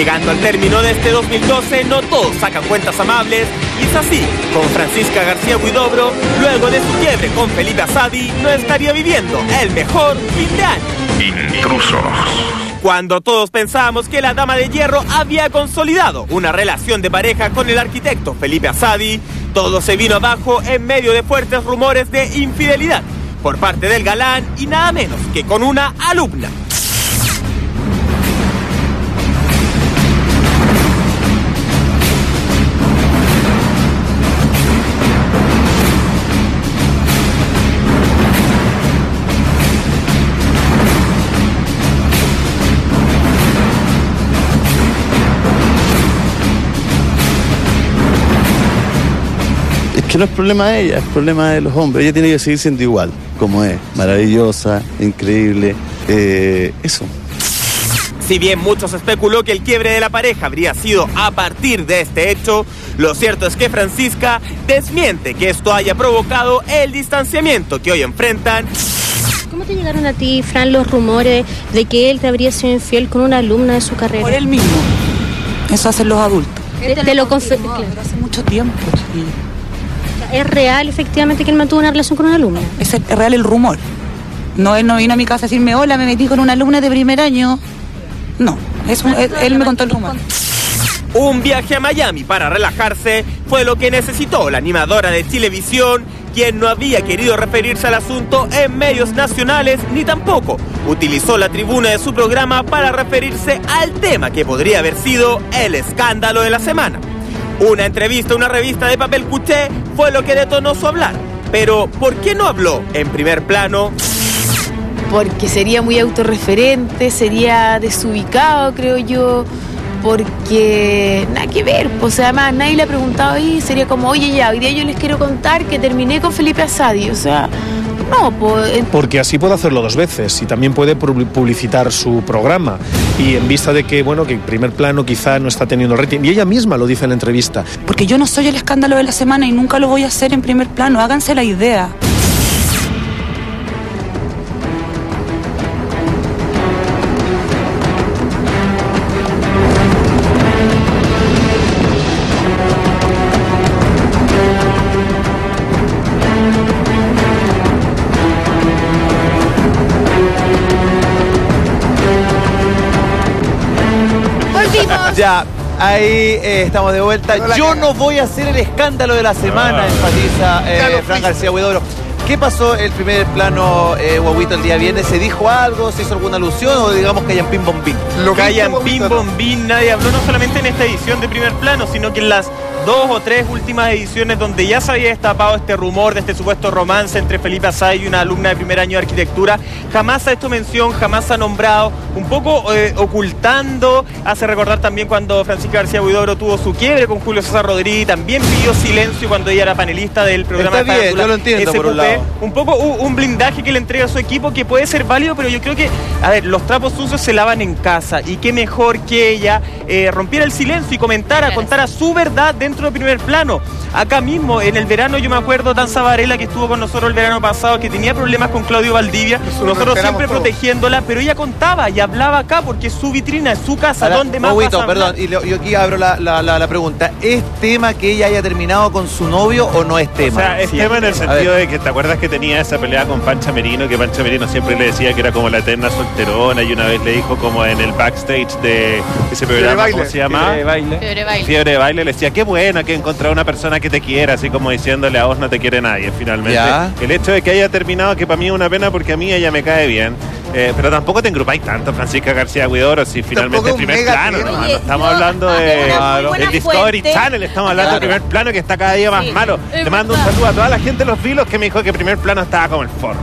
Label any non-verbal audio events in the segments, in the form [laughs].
Llegando al término de este 2012, no todos sacan cuentas amables, y es así, con Francisca García Huidobro, luego de su quiebre con Felipe Asadi, no estaría viviendo el mejor fin de año. Intrusos. Cuando todos pensábamos que la Dama de Hierro había consolidado una relación de pareja con el arquitecto Felipe Asadi, todo se vino abajo en medio de fuertes rumores de infidelidad por parte del galán y nada menos que con una alumna. Que no es problema de ella, es problema de los hombres. Ella tiene que seguir siendo igual, como es. Maravillosa, increíble. eh, eso. Si bien muchos especuló que el quiebre de la pareja habría sido a partir de este hecho, lo cierto es que Francisca desmiente que esto haya provocado el distanciamiento que hoy enfrentan ¿Cómo te llegaron a ti, Fran, los rumores de que él te habría sido infiel con una alumna de su carrera? Por él mismo. Eso hacen los adultos. Te, te lo confe- Pero claro. hace mucho tiempo, chiquillo. ¿Es real efectivamente que él mantuvo una relación con una alumna? Es real el rumor. No, él no vino a mi casa a decirme, hola, me metí con una alumna de primer año. No, él me contó el rumor. Un viaje a Miami para relajarse fue lo que necesitó la animadora de televisión, quien no había querido referirse al asunto en medios nacionales ni tampoco utilizó la tribuna de su programa para referirse al tema que podría haber sido el escándalo de la semana. Una entrevista una revista de papel cuché fue lo que detonó su hablar. Pero, ¿por qué no habló en primer plano? porque sería muy autorreferente, sería desubicado, creo yo, porque nada que ver, pues además nadie le ha preguntado ahí, sería como, oye ya, hoy día yo les quiero contar que terminé con Felipe Asadi, o sea, no, pues... porque así puede hacerlo dos veces y también puede pu- publicitar su programa y en vista de que bueno que en primer plano quizá no está teniendo rating y ella misma lo dice en la entrevista Porque yo no soy el escándalo de la semana y nunca lo voy a hacer en primer plano. Háganse la idea. Ya, ahí eh, estamos de vuelta. Yo no voy a hacer el escándalo de la semana, enfatiza eh, Fran. García Huidobro. ¿Qué pasó el primer plano, eh, Guaguito, el día viernes? ¿Se dijo algo? ¿Se hizo alguna alusión? ¿O digamos que hayan pim bombín? Lo que Guaguito, ¿no? bombín, nadie habló no solamente en esta edición de primer plano, sino que en las dos o tres últimas ediciones donde ya se había destapado este rumor de este supuesto romance entre Felipe Asay y una alumna de primer año de arquitectura, jamás ha hecho mención, jamás ha nombrado, un poco eh, ocultando, hace recordar también cuando Francisca García Huidobro tuvo su quiebre con Julio César Rodríguez, también pidió silencio cuando ella era panelista del programa Está de bien, yo lo entiendo, por un SQP. lado. un poco un, un blindaje que le entrega a su equipo que puede ser válido, pero yo creo que, a ver, los trapos sucios se lavan en casa y qué mejor que ella eh, rompiera el silencio y comentara, contara su verdad dentro del primer plano. Acá mismo, en el verano, yo me acuerdo Danza Varela que estuvo con nosotros el verano pasado, que tenía problemas con Claudio Valdivia, Eso nosotros siempre todos. protegiéndola, pero ella contaba y hablaba acá porque es su vitrina, es su casa, Ahora, donde más perdón, y yo aquí abro la, la- la- la pregunta. ¿Es tema que ella haya terminado con su novio o no es tema? O sea, es Sí, tema en el sentido de que te acuerdas que tenía esa pelea con Pancha Merino, que Pancha Merino siempre le decía que era como la eterna solterona y una vez le dijo como en el backstage de ese programa, ¿cómo se llama? Baile. Fiebre de baile, le decía, qué que encontrar una persona que te quiera, así como diciéndole a vos no te quiere nadie, finalmente. Ya. El hecho de que haya terminado, que para mí es una pena porque a mí ella me cae bien, eh, pero tampoco te engrupáis tanto, Francisca García Huidoro, si finalmente es primer plano, hermano. Oye, Estamos yo- hablando ah, de el Discovery fuente. Channel, estamos hablando de primer plano que está cada día más Sí, malo. es Le mando un saludo a toda la gente de los vilos que me dijo que primer plano estaba como el forro.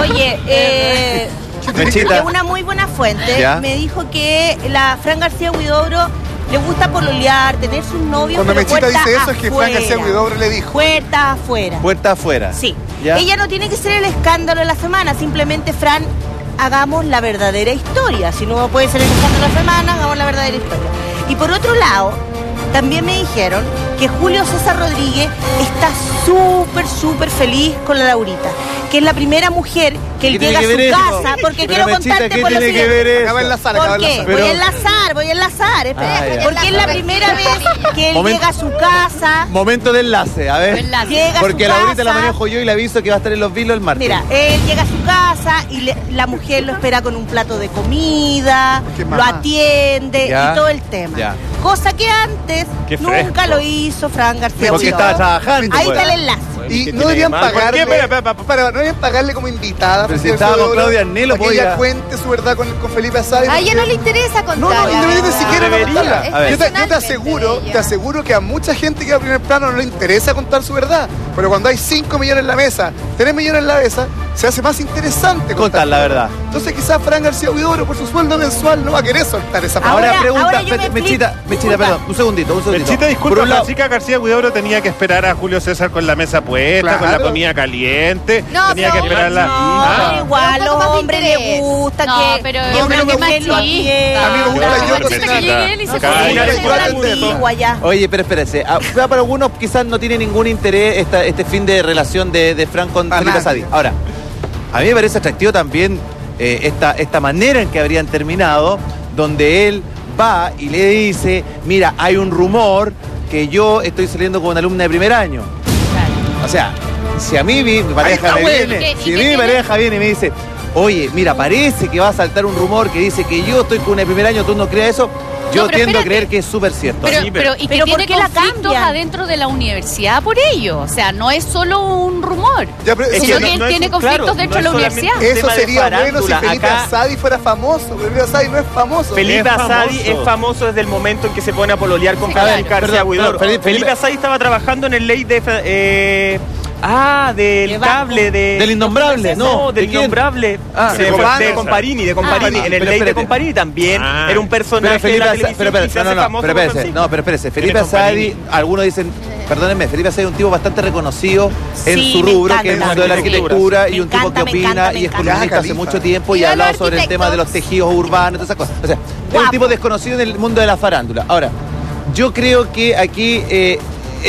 Oye, [laughs] eh, Mechita. una muy buena fuente Ya. me dijo que la Fran García Huidobro le gusta pololear, tener sus novios. Cuando pero Mechita dice eso es que Fran García afuera. Huidobro le dijo. Puertas afuera. Puerta afuera. Sí. ¿Ya? Ella no tiene que ser el escándalo de la semana, simplemente Fran, hagamos la verdadera historia. Si no puede ser el escándalo de la semana, hagamos la verdadera historia. Y por otro lado, también me dijeron que Julio César Rodríguez está súper, súper feliz con la Laurita, que es la primera mujer que él ¿Qué tiene llega a que su eso? casa, porque Pero, quiero contarte ¿qué por lo tiene que siguiente. ver eso? Acaba en la sala, acaba ¿Por qué? Voy a enlazar, voy a enlazar, espera. Ah, porque es la primera vez que él llega a su casa. Momento de enlace, a ver. Llega a Porque su la ahorita la casa. manejo yo y le aviso que va a estar en los vilos el martes. Mira, él llega a su casa y le- la mujer lo espera con un plato de comida, lo atiende Ya, y todo el tema. ya. Cosa que antes nunca lo hizo Fran García. Porque estaba trabajando. Ahí pues. está el enlace. Y ¿Qué no deberían pagarle. No deberían como invitada. Pero si Claudia Arnelo, que ella cuente su verdad con, con Felipe Asadi. A ella no le interesa No, contar. no, independiente siquiera no debería. contarla. A ver. Yo te, yo te Personalmente aseguro, te aseguro que a mucha gente que va a primer plano no le interesa contar su verdad. Pero cuando hay 5 millones en la mesa, 3 millones en la mesa, se hace más interesante Contar la verdad. Entonces quizás Fran García Huidobro por su sueldo mensual no va a querer soltar esa Ahora, Ahora- pregunta, ahora yo me Mechita, Mechita, perdón, un segundito, un segundito. Mechita, disculpa, lado- Francisca García Huidobro tenía que esperar a Julio César con la mesa puesta, con la comida caliente. No, tenía que pero- esperarla. No, Ah. pero igual, los hombres le gusta No, que, pero que no, pero me mujer lo gusta. A mí me gusta Claro, yo cocinar. Oye, pero espérese. ah, Para algunos quizás no tiene ningún interés este fin de relación de, de Frank con Para Felipe nadie. Sadi. Ahora, a mí me parece atractivo también eh, esta, esta manera en que habrían terminado, donde él va y le dice, mira, hay un rumor que yo estoy saliendo con una alumna de primer año. O sea, si a mí mi, pareja me bueno. viene, ¿Y qué- si a mí mi pareja viene y me dice, oye, mira, parece que va a saltar un rumor que dice que yo estoy con una de primer año, ¿tú no crees eso? Yo No, tiendo a creer que es súper cierto. Pero, Sí, pero, pero- y que pero ¿por tiene qué la conflictos cambian? adentro de la universidad por ello. O sea, no es solo un rumor. Ya, pero Es Sino que él no tiene conflictos dentro de la universidad. un Eso sería bueno si. Felipe Acá- Asadi fuera famoso. Felipe Asadi no es famoso. Felipe Asadi es famoso desde el momento en que se pone a pololear con Sí, Gabriel claro. Felipe- Felipe Asadi estaba trabajando en el ley de... eh, ah, del De cable de... Del innombrable, no. del ¿De quién? innombrable. Ah, Se de Comparini. de Comparini, de Comparini. Ah, en el pero ley de. Comparini también Ah. era un personaje Pero de la Felipe pero, hace no, no, pero espérese, no, pero espérese, Felipe Asadi, algunos dicen, perdónenme, Felipe Asadi es un tipo bastante reconocido en Sí, su rubro, encanta. que es el mundo de la arquitectura y un tipo que opina encanta, y es columnista hace Califa. mucho tiempo y ha hablado sobre el tema de los tejidos urbanos y todas esas cosas. O sea, es un tipo desconocido en el mundo de la farándula. Ahora, yo creo que aquí, eh,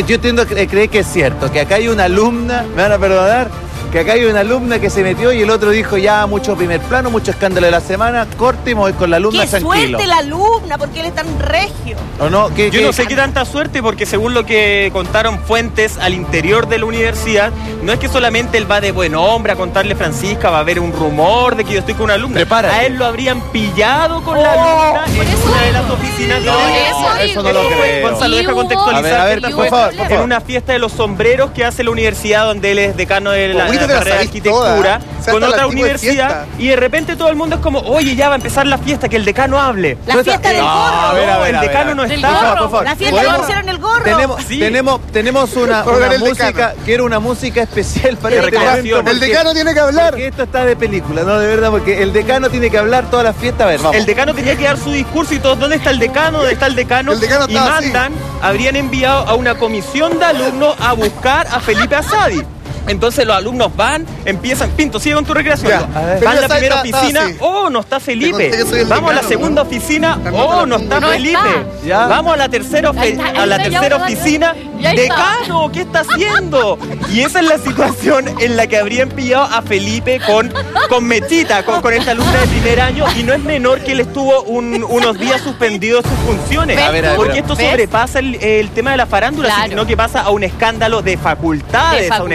yo tiendo a cre- creer que es cierto, que acá hay una alumna, me van a perdonar, que acá hay una alumna que se metió y el otro dijo ya mucho primer plano, mucho escándalo de la semana, corte y me voy con la alumna Que tranquilo. suelte la alumna, porque él es tan regio. ¿O no? ¿Qué- Yo qué- no sé qué tanta suerte porque según lo que contaron fuentes al interior de la universidad, no es que solamente él va de buen hombre a contarle Francisca, va a haber un rumor de que yo estoy con una alumna. Prepárate. A él lo habrían pillado con la alumna en eso una de las oficinas No, eso no lo creo. Gonzalo, deja contextualizar. A ver, a ver, por favor, en una fiesta de los sombreros que hace la universidad donde él es decano de la, La carrera de arquitectura toda. Sea, con otra de universidad y de repente todo el mundo es como, oye, ya va a empezar la fiesta, que el decano hable. La fiesta del No, gorro. a ver, a No, ver, el decano no está. Por favor, por favor. La fiesta Podemos- pusieron el gorro. Tenemos, Sí. tenemos, tenemos una, [laughs] una el música, decano. quiero una música especial para De este recreación. momento. El porque- decano tiene que hablar. Porque esto está de película, no, de verdad, porque el decano tiene que hablar toda la fiesta. A ver, vamos. El decano tenía que dar su discurso y todos, ¿dónde está el decano? ¿Dónde está el decano? El decano y así. mandan, habrían enviado a una comisión de alumnos a buscar a Felipe Asadi. Entonces los alumnos van, empiezan, Pinto, sigue con tu recreación. Ya, a ver. Van a la primera está- está oficina, oh, no está Felipe. Vamos a la segunda ¿no? oficina, oh, no está. No Felipe. está. Ya. Vamos a la tercera, ofi- Ahí está, ahí a la tercera oficina. Decano, ¿qué está haciendo? Y esa es la situación en la que habrían pillado a Felipe con, con Mechita, con, con esta alumna de primer año. Y no es menor que él estuvo un- unos días suspendido de sus funciones. ¿Ves A ver, a ver, porque esto ¿Ves? sobrepasa el, el tema de la farándula, Claro. sino que pasa a un escándalo de facultades. De a un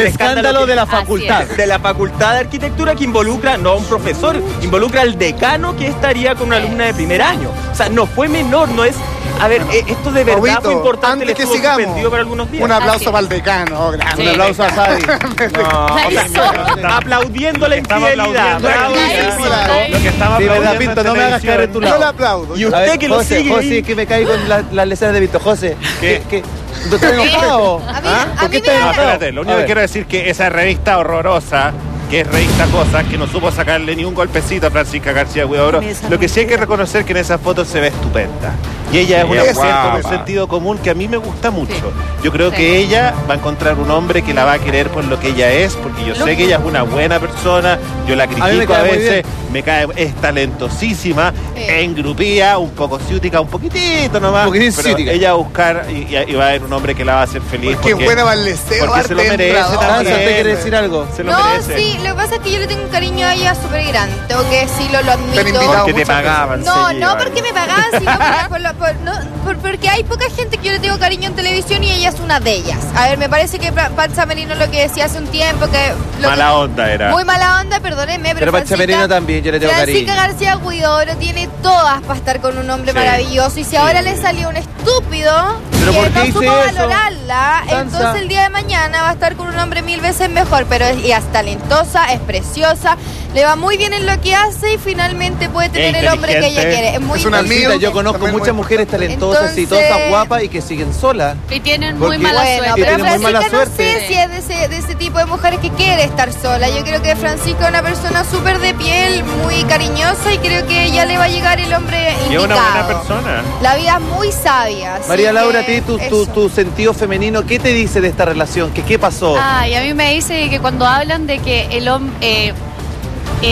El escándalo que- de la facultad. de la facultad de arquitectura que involucra no a un profesor, involucra al decano que estaría con una alumna de primer año. O sea, no fue menor, no es. A ver, eh, esto de verdad Pablito, fue importante, antes que sigamos, por algunos días. Un aplauso para el decano. Oh. Un aplauso a Sadi. [laughs] No, o sea, Eso. aplaudiendo la infidelidad. la. Lo que estaba Sí, verdad, aplaudiendo Pinto, en no me hagas caer en tu Yo lado. le aplaudo. Y usted ver, que lo José, sigue. José, que me caí con la- las lesiones de Víctor. José. ¿qué? ¿No estás enojado? A mí- ¿Ah? a ¿Por qué mí estás me- No, enojado? espérate, lo A único que ver. quiero decir que esa revista horrorosa, que es revista Cosas, que no supo sacarle ni un golpecito a Francisca García Huidobro, lo que sí hay que reconocer que en esa foto se ve estupenda. Y ella es una mujer con un guapa. sentido común que a mí me gusta mucho. Sí. Yo creo Sí. que ella va a encontrar un hombre que la va a querer por lo que ella es, porque yo sé que ella es una buena persona, yo la critico a, veces, me cae, es talentosísima, Sí. engrupía, un poco ciútica, un poquitito nomás. Un pero ciútica. ella va a buscar y, va a haber un hombre que la va a hacer feliz. Qué porque- buena Valeceo. porque se lo merece también. Lanza, ¿usted quiere decir algo? Se lo No, merece. sí, lo que pasa es que yo le tengo un cariño a ella súper grande. Tengo que decirlo, lo admito. Te han invitado Porque te pagaban. No, no llevan. porque me pagaban, sino por- por lo- por- no, por- porque hay poca gente que yo le tengo cariño en televisión y ella es una de ellas. A ver, me parece que Pa- Panza Merino lo que decía hace un tiempo, que... Lo Mala que- onda era. Muy mala onda, perdónenme, pero, Pero Pancha Francisca- Merino también, yo le tengo Francisca cariño. García Huidobro tiene todas para estar con un hombre Sí. maravilloso y si ahora le salió un estúpido ¿Pero que por qué no supo valorarla, entonces el día de mañana va a estar con un hombre mil veces mejor, pero es, ella es talentosa, es preciosa, le va muy bien en lo que hace y finalmente puede tener el hombre que ella quiere. Es muy Es una amiga, yo conozco También muchas muy mujeres talentosas y todas guapas y que siguen solas. Y tienen muy mala Bueno, suerte. pero Francisca no sé si es de ese, de ese tipo de mujeres que quiere estar sola. Yo creo que Francisca es una persona súper de piel, muy cariñosa y creo que ella le va a llegar el hombre Y es indicado. una buena persona. La vida es muy sabia. María Laura, que ti tu, tu, tu sentido femenino, ¿qué te dice de esta relación? ¿Qué, qué pasó? Ah, y a mí me dice que cuando hablan de que el hombre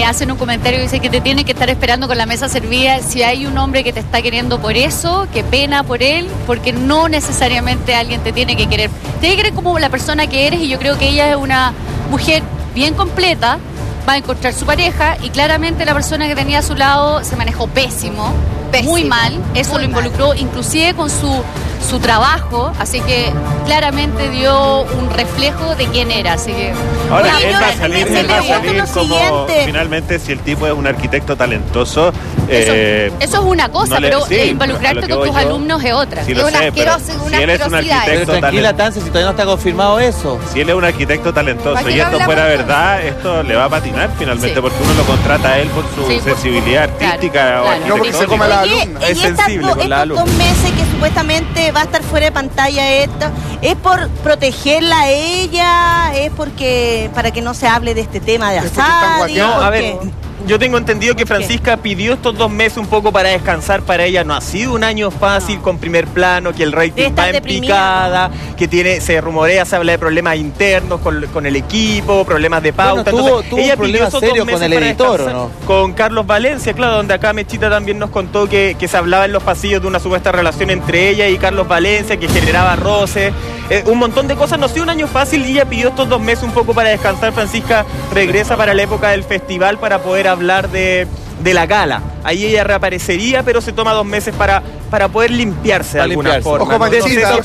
hacen un comentario y dicen que te tiene que estar esperando con la mesa servida, si hay un hombre que te está queriendo por eso, qué pena por él, porque no necesariamente alguien te tiene que querer. Te tiene que querer como la persona que eres y yo creo que ella es una mujer bien completa, va a encontrar su pareja y claramente la persona que tenía a su lado se manejó pésimo, Pésimo, muy mal, eso muy lo involucró inclusive con su, su trabajo, así que claramente dio un reflejo de quién era, así que... Ahora, él va a salir, él va a salir como finalmente si el tipo es un arquitecto talentoso. Eso, eh, eso es una cosa, no le- pero sí, involucrarte con tus yo- alumnos es otra. Sí Es lo una sé, pero si él es un. Pero arquitecto tranquila, talentoso, Tancia, si todavía no está confirmado eso. si él es un arquitecto talentoso ¿Para qué y esto fuera verdad, esto le va a patinar finalmente Sí. porque uno lo contrata a él por su Sí, sensibilidad claro, artística claro. o No, porque se come a la alumna. en Es sensible con la estos dos alumna. meses que supuestamente va a estar fuera de pantalla esto, ¿es por protegerla a ella? ¿Es porque para que no se hable de este tema de Es guateados. No, ¿Por a ver? Yo tengo entendido que. Francisca pidió estos dos meses un poco para descansar para ella. No ha sido un año fácil con primer plano, que el rating va en picada, que tiene, se rumorea, se habla de problemas internos con, con el equipo, problemas de pauta. Bueno, tuvo- Entonces, tuvo ella un pidió esos dos serio con meses el para editor, ¿o descansar. no? Con Carlos Valencia, claro, donde acá Mechita también nos contó que, que se hablaba en los pasillos de una supuesta relación entre ella y Carlos Valencia, que generaba roces. Eh, un montón de cosas. No ha sido un año fácil y ella pidió estos dos meses un poco para descansar. Francisca regresa para la época del festival para poder hablar de, de la gala. Ahí ella reaparecería, pero se toma dos meses para, para poder limpiarse de Para alguna limpiarse. forma. Ojo, No